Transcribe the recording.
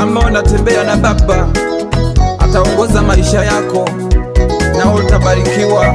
ambao unatembea na Baba ataongoza maisha yako na utabarikiwa.